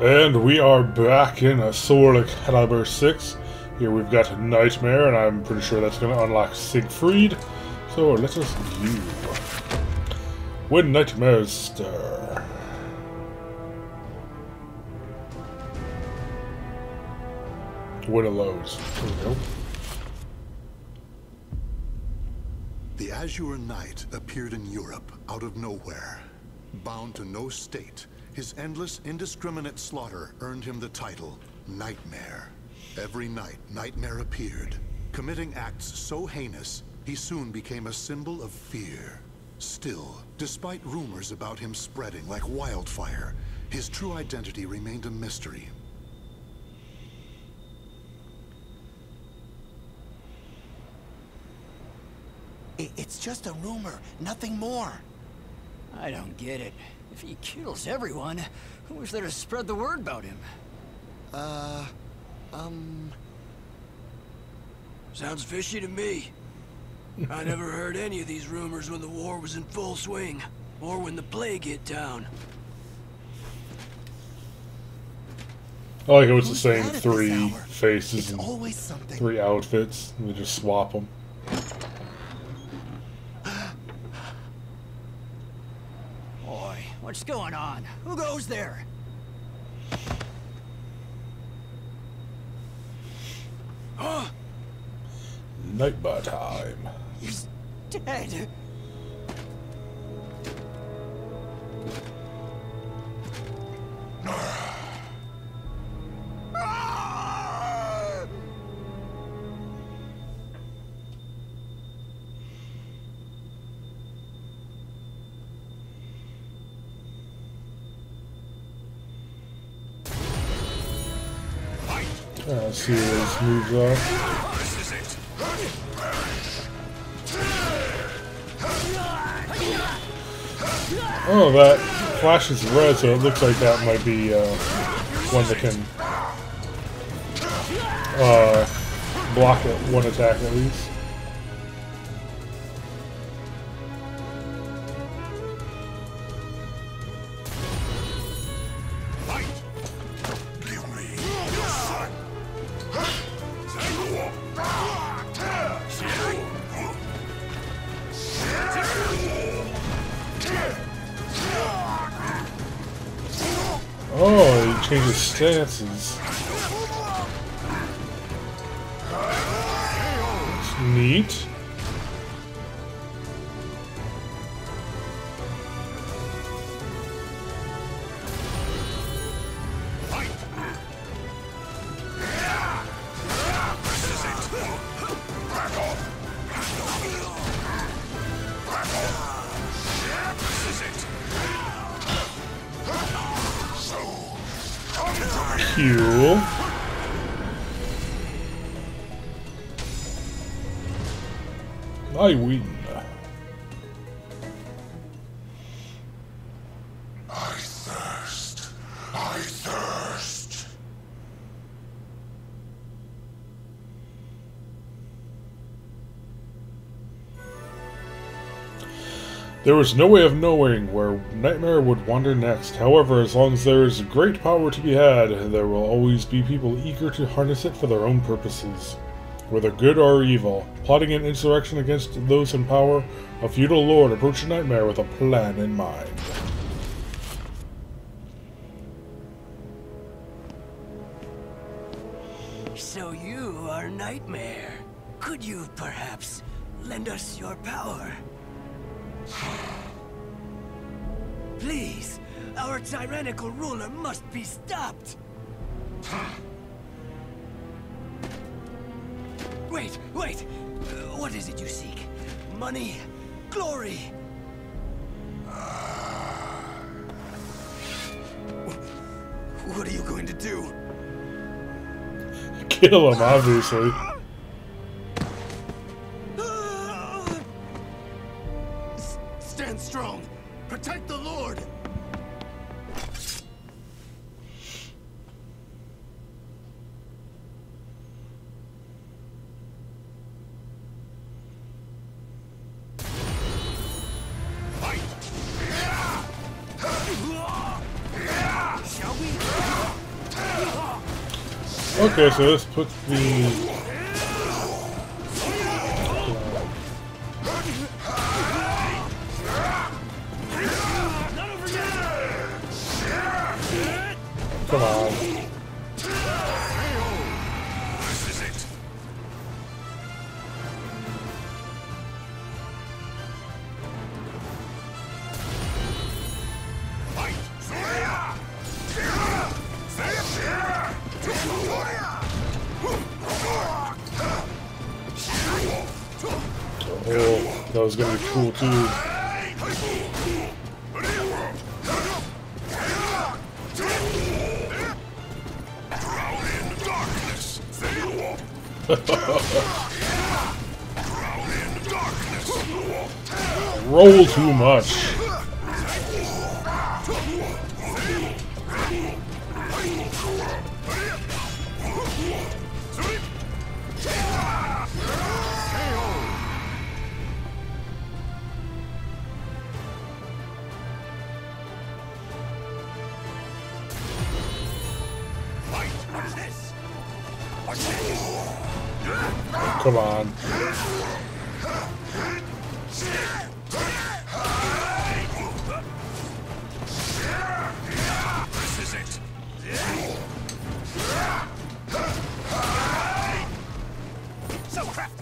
And we are back in a Soul Calibur 6. Here we've got Nightmare, and I'm pretty sure that's going to unlock Siegfried. So let us view. When nightmares stir. Winnows. There we go. The Azure Knight appeared in Europe out of nowhere. Bound to no state, his endless, indiscriminate slaughter earned him the title Nightmare. Every night, Nightmare appeared, committing acts so heinous, he soon became a symbol of fear. Still, despite rumors about him spreading like wildfire, his true identity remained a mystery. It's just a rumor, nothing more. I don't get it. If he kills everyone, who's there to spread the word about him? Uh, um, Sounds fishy to me. I never heard any of these rumors when the war was in full swing, or when the plague hit town. I like how it's the same that at this three faces it's and always something. three outfits, and they just swap them. Boy, what's going on? Who goes there? Nightmare time. He's dead. Uh, see where this moves up. Oh, that flashes red, so it looks like that might be uh, one that can uh, block it, one attack at least. Oh, I win. I thirst. I thirst. There was no way of knowing where Nightmare would wander next. However, as long as there is great power to be had, there will always be people eager to harness it for their own purposes. Whether good or evil, plotting an insurrection against those in power, a feudal lord approached Nightmare with a plan in mind. So you are Nightmare. Could you perhaps lend us your power? Please, our tyrannical ruler must be stopped. Wait, wait. Uh, What is it you seek? Money? Glory? what are you going to do? Kill him, obviously. Okay, so this puts the that was gonna be cool too. Roll too much. Come on. This is it. So crafty.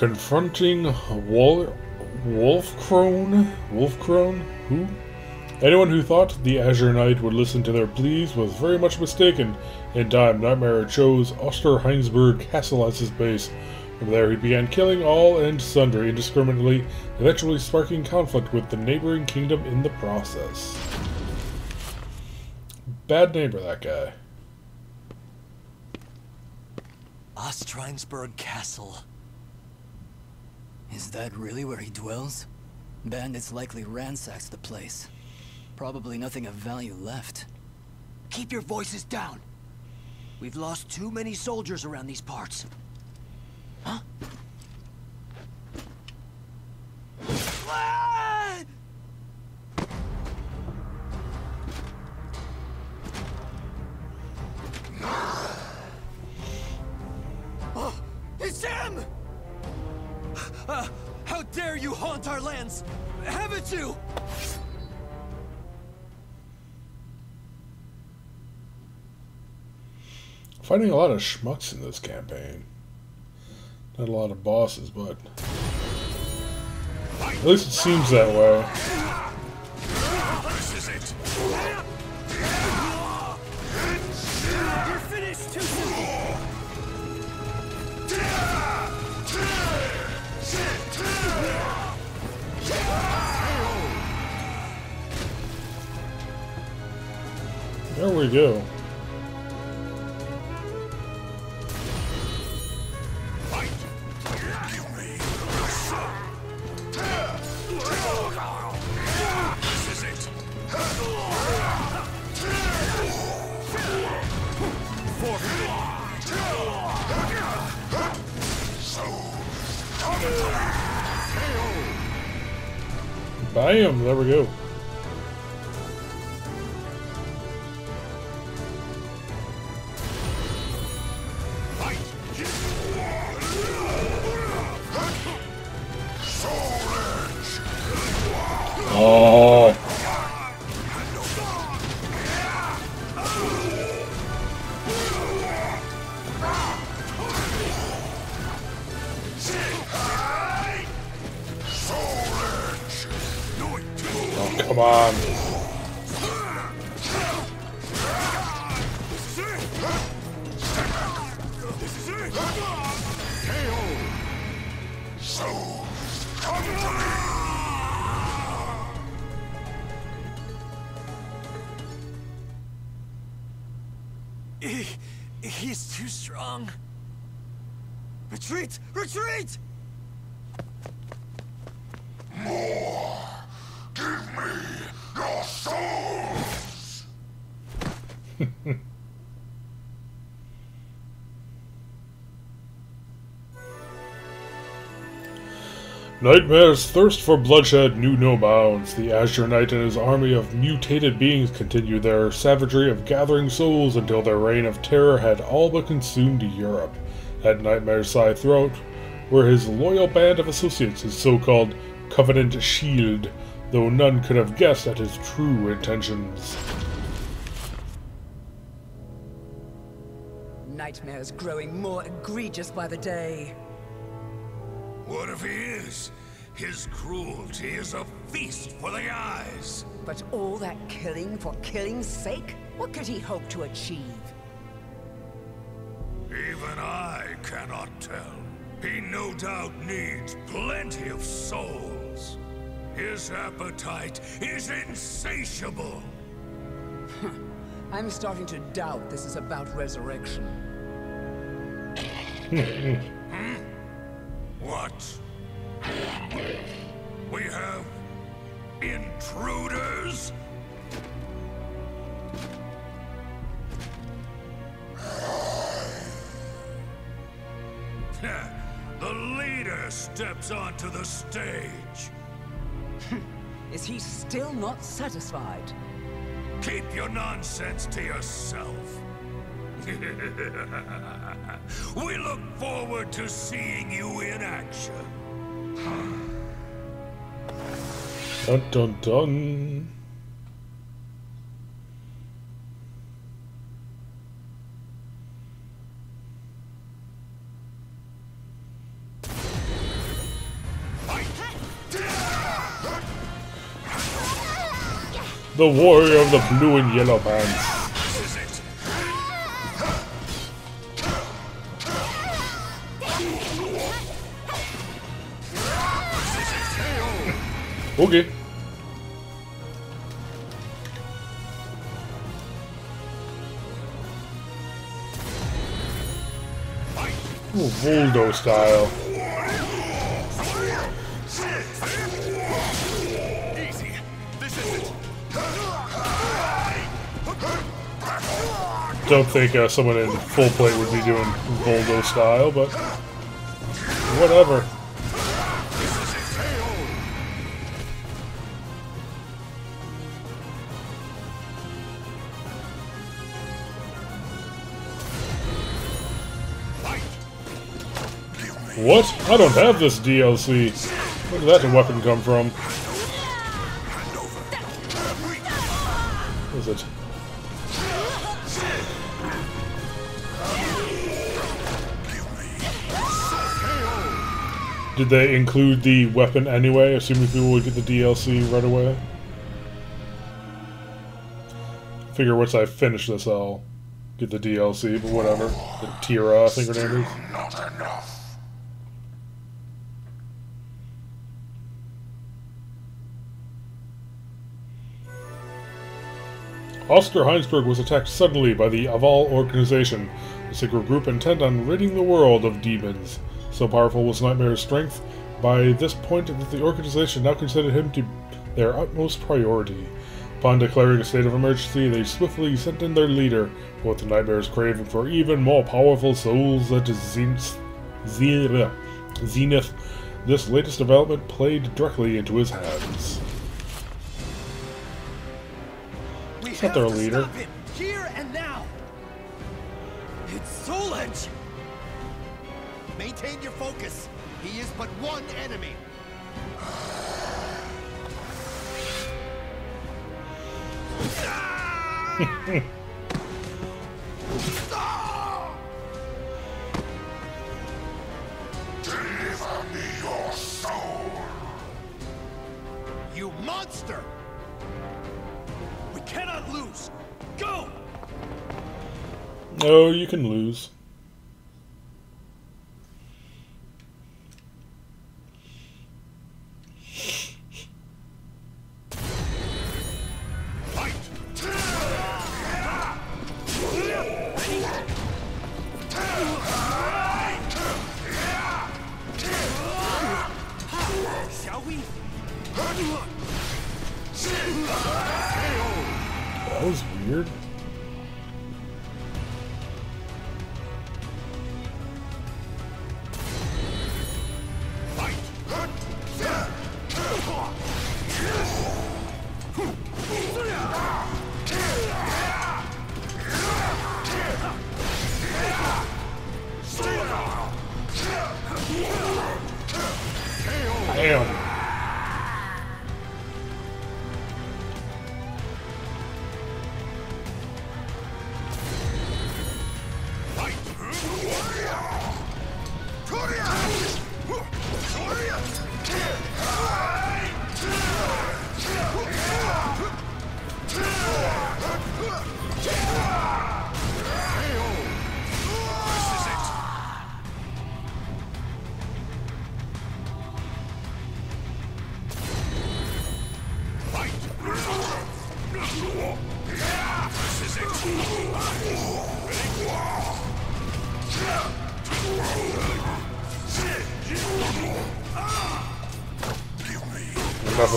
Confronting Wol Wolfkrone? Wolfkrone? Who? Anyone who thought the Azure Knight would listen to their pleas was very much mistaken. In time, Nightmare chose Ostrheinsburg Castle as his base. From there, he began killing all and sundry indiscriminately, eventually sparking conflict with the neighboring kingdom in the process. Bad neighbor, that guy. Ostrheinsburg Castle. Is that really where he dwells? Bandits likely ransacked the place. Probably nothing of value left. Keep your voices down. We've lost too many soldiers around these parts. Huh? Haven't? Fighting a lot of schmucks in this campaign. Not a lot of bosses, but at least it seems that way. This is it. There we go. Bam! There we go. On. He, he's too strong. Retreat! Retreat! Nightmare's thirst for bloodshed knew no bounds. The Azure Knight and his army of mutated beings continued their savagery of gathering souls until their reign of terror had all but consumed Europe. At Nightmare's side throat were his loyal band of associates, his so-called Covenant Shield, though none could have guessed at his true intentions. Nightmare's growing more egregious by the day. What if he is? His cruelty is a feast for the eyes. But all that killing for killing's sake? What could he hope to achieve? Even I cannot tell. He no doubt needs plenty of souls. His appetite is insatiable. I'm starting to doubt this is about resurrection. What? We have intruders? the leader steps onto the stage. Is he still not satisfied? Keep your nonsense to yourself. We look forward to seeing you in action. Dun dun dun. The warrior of the blue and yellow bands. Okay. Ooh, Voldo style. Don't think uh, someone in full plate would be doing Voldo style, but whatever. What? I don't have this DLC. Where did that weapon come from? What is it? Did they include the weapon anyway, assuming people would get the DLC right away? Figure once I finish this, I'll get the DLC, but whatever. The Tira, I think her name is. Ostrheinsburg was attacked suddenly by the Aval organization, a secret group intent on ridding the world of demons. So powerful was Nightmare's strength by this point that the organization now considered him to their utmost priority. Upon declaring a state of emergency, they swiftly sent in their leader, both the Nightmare's craving for even more powerful souls at Zenith. Zenith. This latest development played directly into his hands. We not their leader. stop here and now. It's Soul Edge. Maintain your focus. He is but one enemy. Ah! Deliver No, you can lose.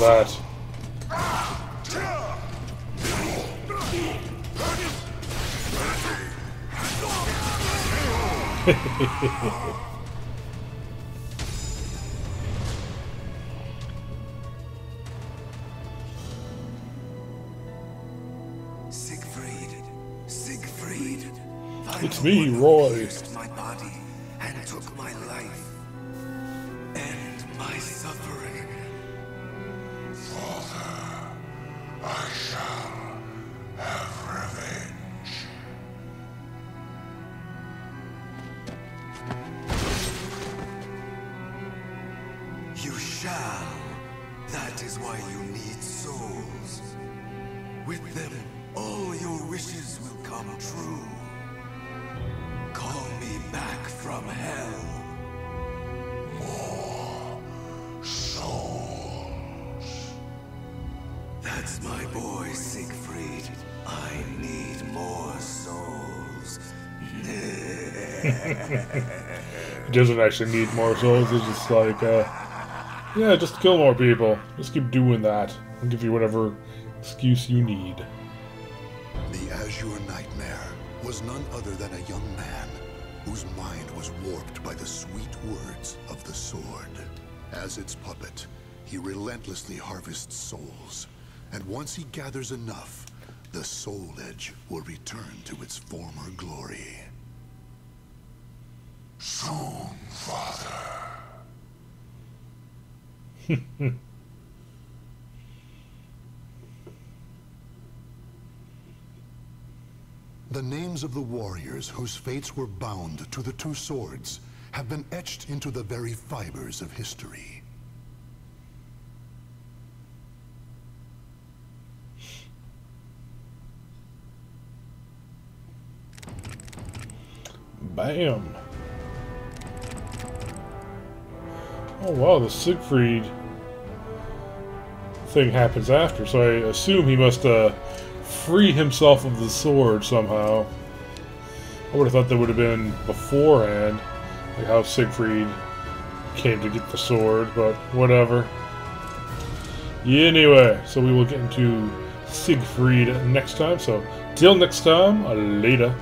That. Siegfried, Siegfried. It's me, Roy. Back from hell. More souls. That's my boy, Siegfried. I need more souls. He doesn't actually need more souls. It's just like, uh, yeah, just kill more people. Just keep doing that. I'll give you whatever excuse you need. The Azure Nightmare was none other than a young man whose mind was warped by the sweet words of the sword. As its puppet, he relentlessly harvests souls, and once he gathers enough, the Soul Edge will return to its former glory. Soon, Father. The names of the warriors whose fates were bound to the two swords have been etched into the very fibers of history. Bam. Oh wow, the Siegfried thing happens after, so I assume he must uh, free himself of the sword somehow. I would have thought that would have been beforehand, like how Siegfried came to get the sword, but whatever. Anyway, so we will get into Siegfried next time, so till next time, later.